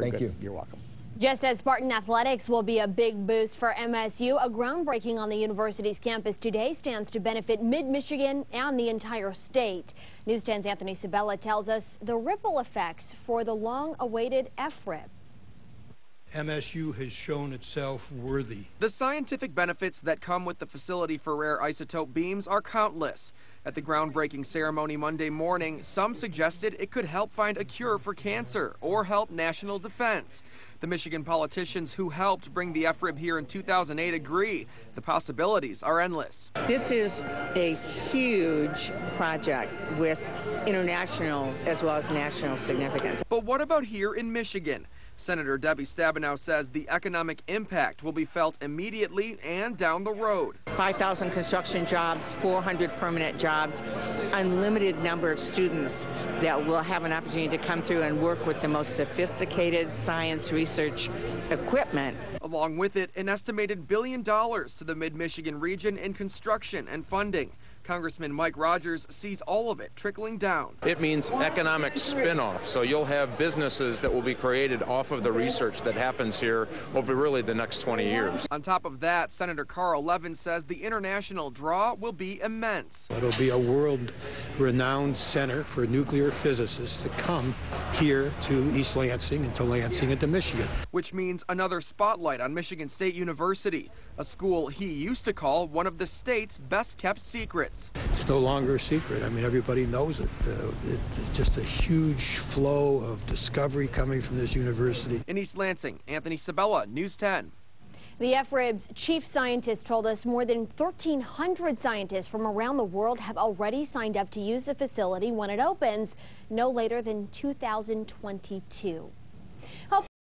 Very Thank good. you. You're welcome. Just as Spartan Athletics will be a big boost for MSU, a groundbreaking on the university's campus today stands to benefit mid-Michigan and the entire state. News 10's Anthony Sabella tells us the ripple effects for the long-awaited FRIB. MSU has shown itself worthy. The scientific benefits that come with the facility for rare isotope beams are countless. At the groundbreaking ceremony Monday morning, some suggested it could help find a cure for cancer or help national defense. The Michigan politicians who helped bring the FRIB here in 2008 agree the possibilities are endless. This is a huge project with international as well as national significance. But what about here in Michigan? Senator Debbie Stabenow says the economic impact will be felt immediately and down the road. 5,000 construction jobs, 400 permanent jobs, unlimited number of students that will have an opportunity to come through and work with the most sophisticated science research equipment. Along with it, an estimated billion dollars to the mid-Michigan region in construction and funding. Congressman Mike Rogers sees all of it trickling down. It means economic spin-off. So you'll have businesses that will be created off of the research that happens here over really the next 20 years. On top of that, Senator Carl Levin says the international draw will be immense. It'll be a world-renowned center for nuclear physicists to come here to East Lansing and to Lansing and to Michigan. Which means another spotlight on Michigan State University, a school he used to call one of the state's best kept secrets. It's no longer a secret. I mean, everybody knows it. Uh, it's just a huge flow of discovery coming from this university. In East Lansing, Anthony Sabella, News 10. The FRIB's chief scientist told us more than 1,300 scientists from around the world have already signed up to use the facility when it opens no later than 2022.